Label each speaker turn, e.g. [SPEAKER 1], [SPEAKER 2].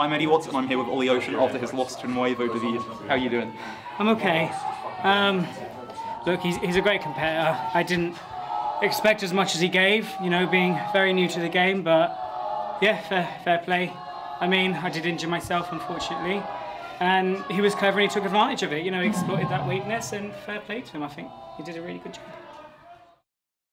[SPEAKER 1] I'm Eddie Watson. I'm here with Ollie Ocean after his loss to Nuevo Davide. How are you doing?
[SPEAKER 2] I'm okay. Um, look, he's, he's a great competitor. I didn't expect as much as he gave, you know, being very new to the game, but yeah, fair, fair play. I mean, I did injure myself, unfortunately, and he was clever and he took advantage of it. You know, he exploited that weakness, and fair play to him. I think he did a really good job.